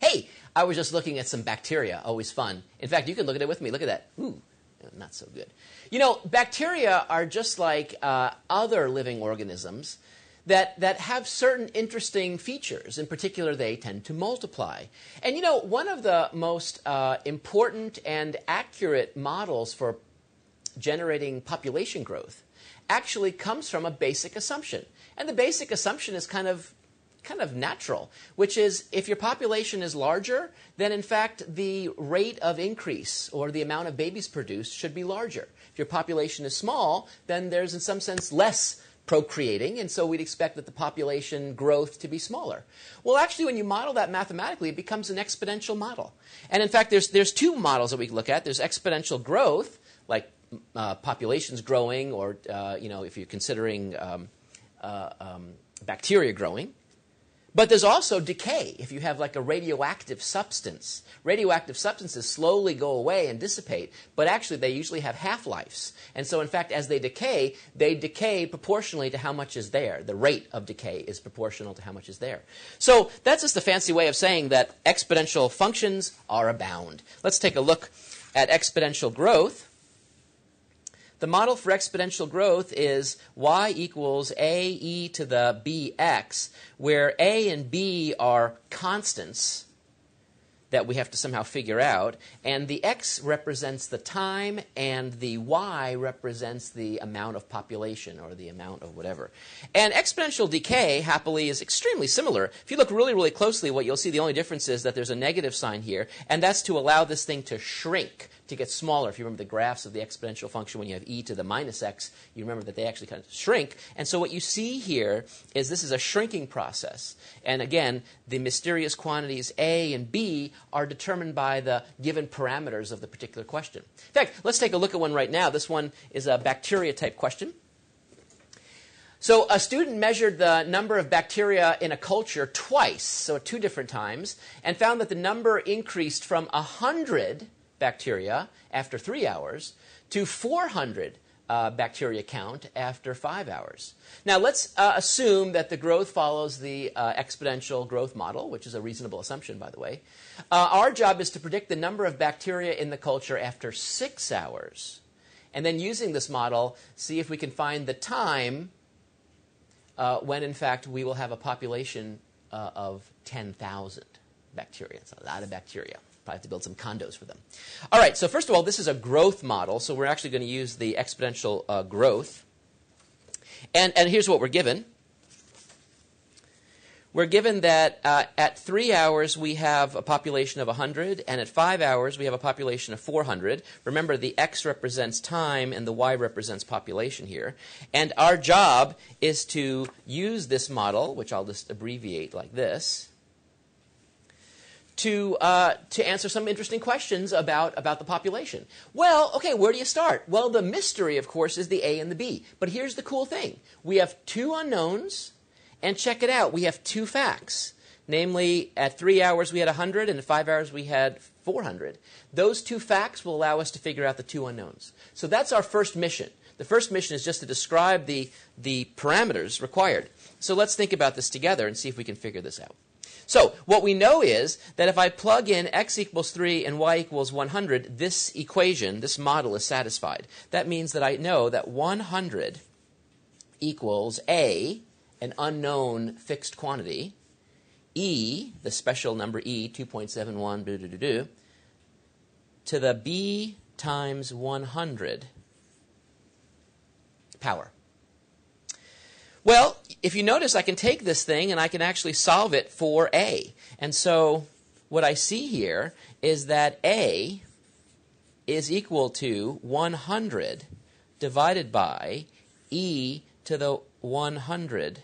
Hey, I was just looking at some bacteria. Always fun. In fact, you can look at it with me. Look at that. Ooh, not so good. You know, bacteria are just like uh, other living organisms that, that have certain interesting features. In particular, they tend to multiply. And you know, one of the most uh, important and accurate models for generating population growth actually comes from a basic assumption. And the basic assumption is kind of kind of natural, which is if your population is larger, then in fact the rate of increase or the amount of babies produced should be larger. If your population is small, then there's in some sense less procreating, and so we'd expect that the population growth to be smaller. Well, actually, when you model that mathematically, it becomes an exponential model. And in fact, there's, there's two models that we look at. There's exponential growth, like uh, populations growing, or uh, you know, if you're considering um, uh, um, bacteria growing. But there's also decay. If you have like a radioactive substance, radioactive substances slowly go away and dissipate, but actually they usually have half lives. And so, in fact, as they decay, they decay proportionally to how much is there. The rate of decay is proportional to how much is there. So, that's just a fancy way of saying that exponential functions are abound. Let's take a look at exponential growth. The model for exponential growth is y equals a e to the bx, where a and b are constants that we have to somehow figure out, and the x represents the time, and the y represents the amount of population or the amount of whatever. And exponential decay, happily, is extremely similar. If you look really, really closely, what you'll see the only difference is that there's a negative sign here, and that's to allow this thing to shrink to get smaller. If you remember the graphs of the exponential function, when you have e to the minus x, you remember that they actually kind of shrink. And so what you see here is this is a shrinking process. And again, the mysterious quantities a and b are determined by the given parameters of the particular question. In fact, let's take a look at one right now. This one is a bacteria type question. So a student measured the number of bacteria in a culture twice, so two different times, and found that the number increased from 100 bacteria after three hours to 400 uh, bacteria count after five hours. Now, let's uh, assume that the growth follows the uh, exponential growth model, which is a reasonable assumption, by the way. Uh, our job is to predict the number of bacteria in the culture after six hours. And then, using this model, see if we can find the time uh, when, in fact, we will have a population uh, of 10,000 bacteria. It's a lot of bacteria. Probably have to build some condos for them. All right, so first of all, this is a growth model, so we're actually going to use the exponential uh, growth. And, and here's what we're given. We're given that uh, at three hours we have a population of 100, and at five hours we have a population of 400. Remember, the x represents time and the y represents population here. And our job is to use this model, which I'll just abbreviate like this to, uh, to answer some interesting questions about, about the population. Well, okay, where do you start? Well, the mystery, of course, is the A and the B. But here's the cool thing we have two unknowns, and check it out. We have two facts. Namely, at three hours we had 100, and at five hours we had 400. Those two facts will allow us to figure out the two unknowns. So that's our first mission. The first mission is just to describe the, the parameters required. So let's think about this together and see if we can figure this out. So what we know is that if I plug in x equals 3 and y equals 100, this equation, this model is satisfied. That means that I know that 100 equals a, an unknown fixed quantity, e, the special number e, 2.71, to the b times 100 power. Well, if you notice, I can take this thing and I can actually solve it for A. And so what I see here is that A is equal to 100 divided by e to the 100.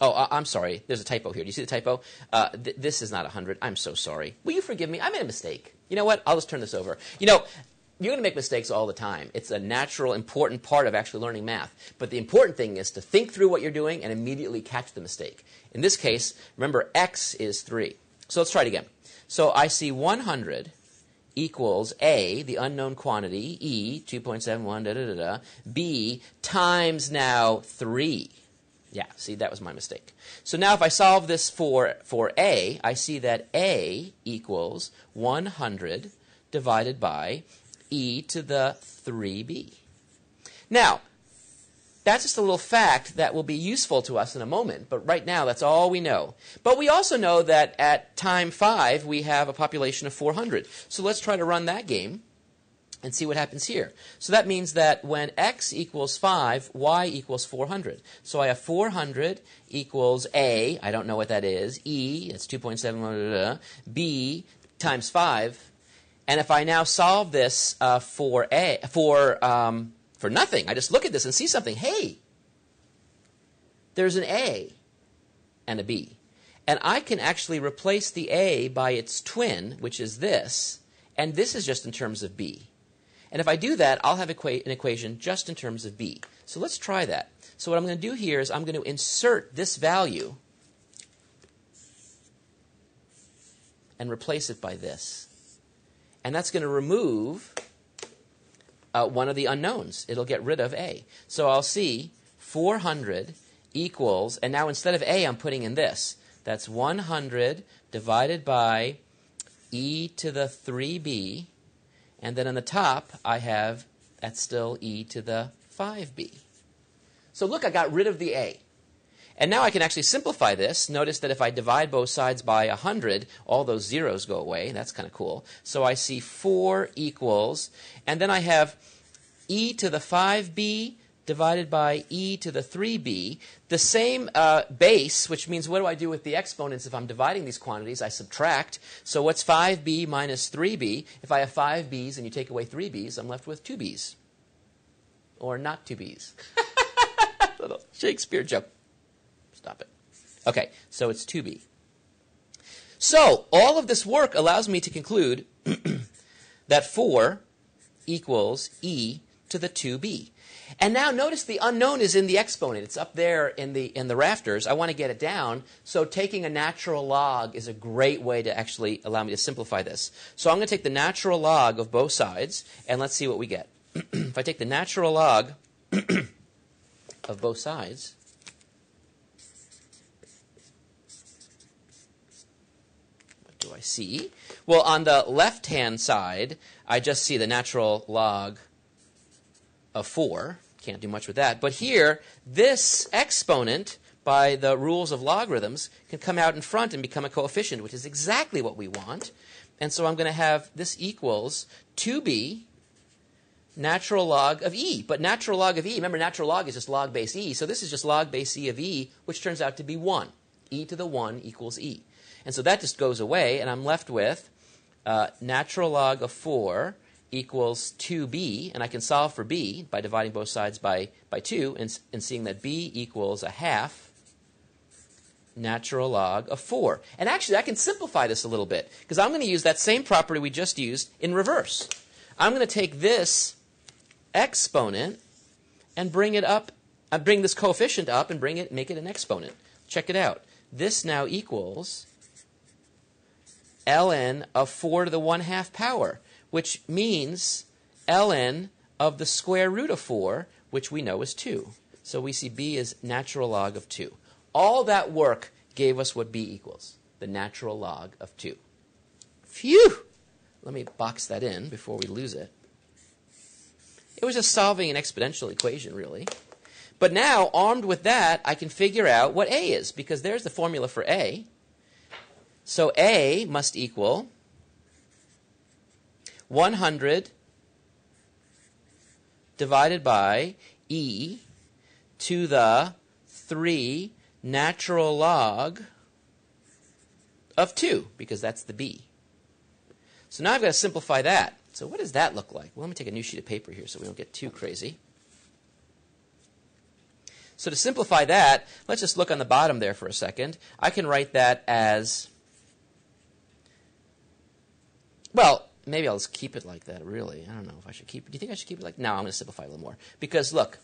Oh, I'm sorry. There's a typo here. Do you see the typo? Uh, th- this is not 100. I'm so sorry. Will you forgive me? I made a mistake. You know what? I'll just turn this over. You know, you're going to make mistakes all the time. It's a natural, important part of actually learning math. But the important thing is to think through what you're doing and immediately catch the mistake. In this case, remember x is 3. So let's try it again. So I see 100 equals A, the unknown quantity, E, 2.71, da da da da, B, times now 3. Yeah, see, that was my mistake. So now if I solve this for, for a, I see that a equals 100 divided by e to the 3b. Now, that's just a little fact that will be useful to us in a moment, but right now that's all we know. But we also know that at time 5 we have a population of 400. So let's try to run that game and see what happens here. So that means that when x equals 5, y equals 400. So I have 400 equals a, I don't know what that is, e, that's 2.7, b times 5. And if I now solve this uh, for a, for um, for nothing. I just look at this and see something. Hey, there's an A and a B. And I can actually replace the A by its twin, which is this, and this is just in terms of B. And if I do that, I'll have equa- an equation just in terms of B. So let's try that. So what I'm going to do here is I'm going to insert this value and replace it by this. And that's going to remove uh, one of the unknowns. It'll get rid of a. So I'll see 400 equals, and now instead of a, I'm putting in this. That's 100 divided by e to the 3b, and then on the top I have, that's still e to the 5b. So look, I got rid of the a. And now I can actually simplify this. Notice that if I divide both sides by 100, all those zeros go away. That's kind of cool. So I see 4 equals, and then I have e to the 5b divided by e to the 3b. The same uh, base, which means what do I do with the exponents if I'm dividing these quantities? I subtract. So what's 5b minus 3b? If I have 5b's and you take away 3b's, I'm left with 2b's. Or not 2b's. Little Shakespeare joke. Stop it. Okay, so it's 2b. So all of this work allows me to conclude that 4 equals e to the 2b. And now notice the unknown is in the exponent. It's up there in the, in the rafters. I want to get it down. So taking a natural log is a great way to actually allow me to simplify this. So I'm going to take the natural log of both sides, and let's see what we get. if I take the natural log of both sides, do I see? Well, on the left hand side, I just see the natural log of 4. Can't do much with that. But here, this exponent, by the rules of logarithms, can come out in front and become a coefficient, which is exactly what we want. And so I'm going to have this equals 2b natural log of e. But natural log of e, remember, natural log is just log base e. So this is just log base e of e, which turns out to be 1. e to the 1 equals e. And so that just goes away, and I'm left with uh, natural log of 4 equals 2b, and I can solve for b by dividing both sides by, by 2 and, and seeing that b equals a half natural log of 4. And actually, I can simplify this a little bit because I'm going to use that same property we just used in reverse. I'm going to take this exponent and bring it up, I uh, bring this coefficient up and bring it, make it an exponent. Check it out. This now equals ln of 4 to the 1 half power, which means ln of the square root of 4, which we know is 2. So we see b is natural log of 2. All that work gave us what b equals, the natural log of 2. Phew! Let me box that in before we lose it. It was just solving an exponential equation, really. But now, armed with that, I can figure out what a is, because there's the formula for a. So A must equal 100 divided by E to the 3 natural log of 2, because that's the B. So now I've got to simplify that. So what does that look like? Well, let me take a new sheet of paper here so we don't get too crazy. So to simplify that, let's just look on the bottom there for a second. I can write that as well, maybe I'll just keep it like that, really. I don't know if I should keep it. Do you think I should keep it like No, I'm going to simplify a little more. Because, look,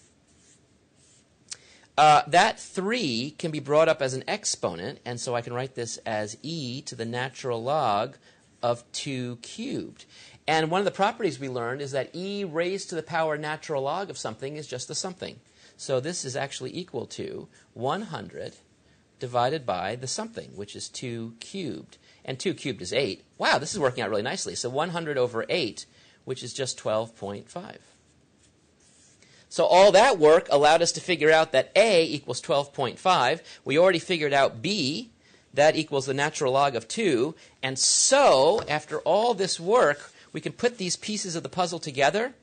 uh, that 3 can be brought up as an exponent, and so I can write this as e to the natural log of 2 cubed. And one of the properties we learned is that e raised to the power natural log of something is just the something. So this is actually equal to 100 divided by the something, which is 2 cubed. And 2 cubed is 8. Wow, this is working out really nicely. So 100 over 8, which is just 12.5. So all that work allowed us to figure out that A equals 12.5. We already figured out B, that equals the natural log of 2. And so, after all this work, we can put these pieces of the puzzle together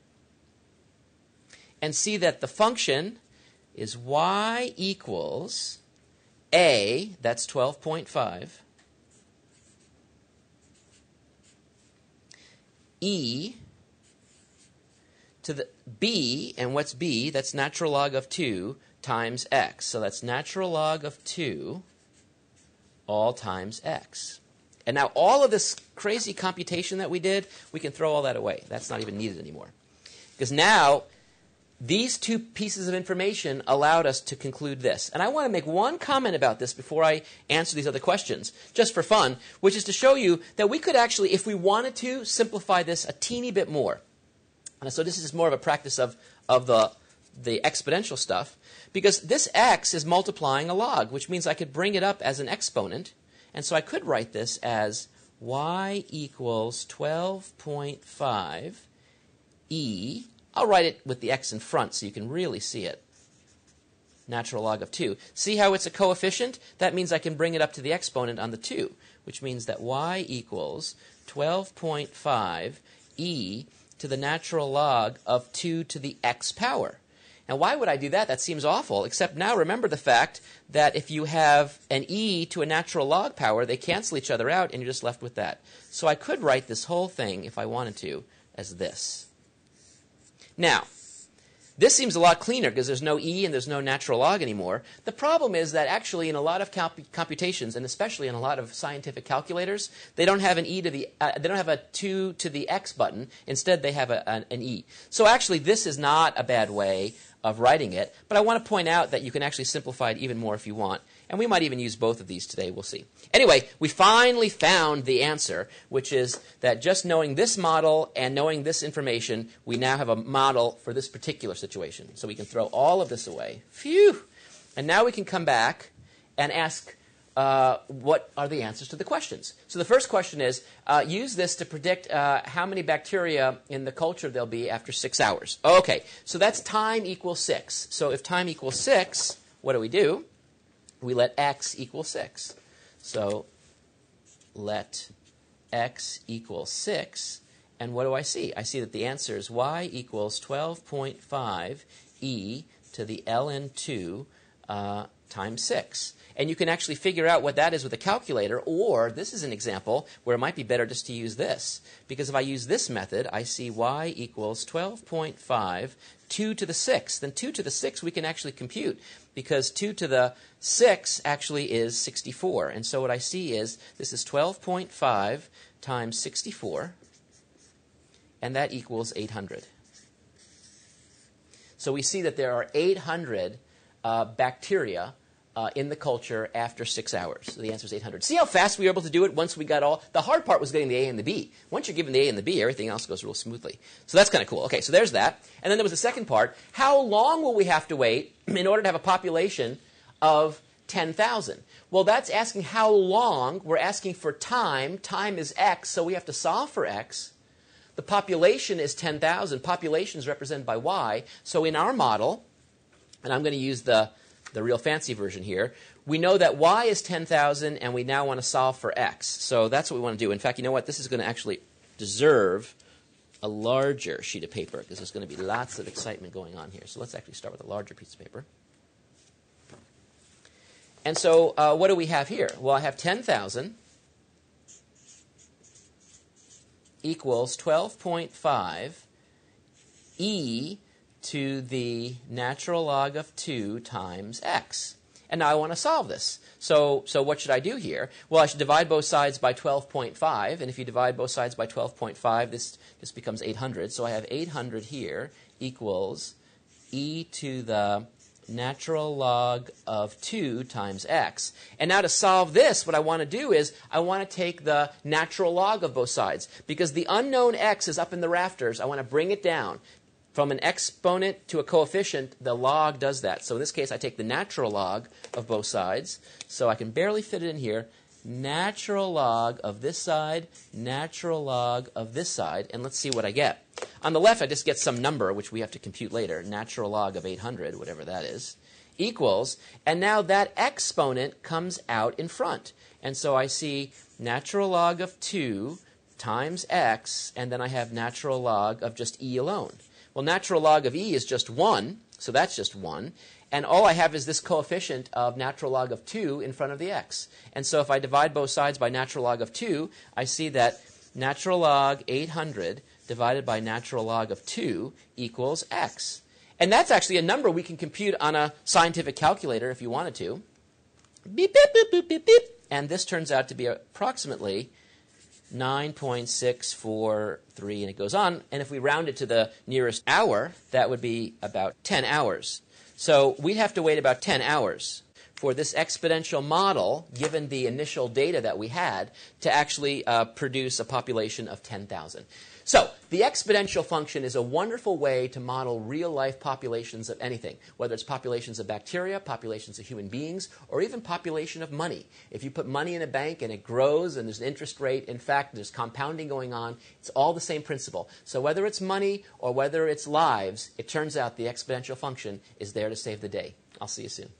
and see that the function is y equals A, that's 12.5, E to the b, and what's b? That's natural log of 2 times x. So that's natural log of 2 all times x. And now all of this crazy computation that we did, we can throw all that away. That's not even needed anymore. Because now these two pieces of information allowed us to conclude this. And I want to make one comment about this before I answer these other questions, just for fun, which is to show you that we could actually, if we wanted to, simplify this a teeny bit more. And so this is more of a practice of, of the, the exponential stuff, because this x is multiplying a log, which means I could bring it up as an exponent. And so I could write this as y equals 12.5 e. I'll write it with the x in front so you can really see it. Natural log of 2. See how it's a coefficient? That means I can bring it up to the exponent on the 2, which means that y equals 12.5 e to the natural log of 2 to the x power. Now, why would I do that? That seems awful. Except now remember the fact that if you have an e to a natural log power, they cancel each other out and you're just left with that. So I could write this whole thing, if I wanted to, as this. Now, this seems a lot cleaner because there's no e and there's no natural log anymore. The problem is that actually in a lot of comp- computations, and especially in a lot of scientific calculators, they don't have an e to the uh, they don't have a two to the x button. Instead, they have a, an, an e. So actually, this is not a bad way of writing it. But I want to point out that you can actually simplify it even more if you want. And we might even use both of these today. We'll see. Anyway, we finally found the answer, which is that just knowing this model and knowing this information, we now have a model for this particular situation. So we can throw all of this away. Phew! And now we can come back and ask uh, what are the answers to the questions. So the first question is uh, use this to predict uh, how many bacteria in the culture there'll be after six hours. Okay, so that's time equals six. So if time equals six, what do we do? We let x equal 6. So let x equal 6. And what do I see? I see that the answer is y equals 12.5 e to the ln 2 uh, times 6. And you can actually figure out what that is with a calculator, or this is an example where it might be better just to use this. Because if I use this method, I see y equals 12.5, 2 to the 6. Then 2 to the 6 we can actually compute because 2 to the 6 actually is 64. And so what I see is this is 12.5 times 64, and that equals 800. So we see that there are 800 uh, bacteria uh, in the culture after six hours? So the answer is 800. See how fast we were able to do it once we got all. The hard part was getting the A and the B. Once you're given the A and the B, everything else goes real smoothly. So that's kind of cool. Okay, so there's that. And then there was the second part. How long will we have to wait in order to have a population of 10,000? Well, that's asking how long. We're asking for time. Time is X, so we have to solve for X. The population is 10,000. Population is represented by Y. So in our model, and I'm going to use the the real fancy version here, we know that y is 10,000 and we now want to solve for x. So that's what we want to do. In fact, you know what? This is going to actually deserve a larger sheet of paper because there's going to be lots of excitement going on here. So let's actually start with a larger piece of paper. And so uh, what do we have here? Well, I have 10,000 equals 12.5 e to the natural log of 2 times x. And now I want to solve this. So, so what should I do here? Well, I should divide both sides by 12.5. And if you divide both sides by 12.5, this, this becomes 800. So I have 800 here equals e to the natural log of 2 times x. And now to solve this, what I want to do is I want to take the natural log of both sides. Because the unknown x is up in the rafters, I want to bring it down. From an exponent to a coefficient, the log does that. So in this case, I take the natural log of both sides. So I can barely fit it in here. Natural log of this side, natural log of this side, and let's see what I get. On the left, I just get some number, which we have to compute later, natural log of 800, whatever that is, equals, and now that exponent comes out in front. And so I see natural log of 2 times x, and then I have natural log of just e alone. Well, natural log of e is just 1, so that's just 1. And all I have is this coefficient of natural log of 2 in front of the x. And so if I divide both sides by natural log of 2, I see that natural log 800 divided by natural log of 2 equals x. And that's actually a number we can compute on a scientific calculator if you wanted to. Beep, beep, beep. And this turns out to be approximately 9.643, and it goes on. And if we round it to the nearest hour, that would be about 10 hours. So we'd have to wait about 10 hours for this exponential model, given the initial data that we had, to actually uh, produce a population of 10,000. So, the exponential function is a wonderful way to model real life populations of anything, whether it's populations of bacteria, populations of human beings, or even population of money. If you put money in a bank and it grows and there's an interest rate, in fact, there's compounding going on, it's all the same principle. So, whether it's money or whether it's lives, it turns out the exponential function is there to save the day. I'll see you soon.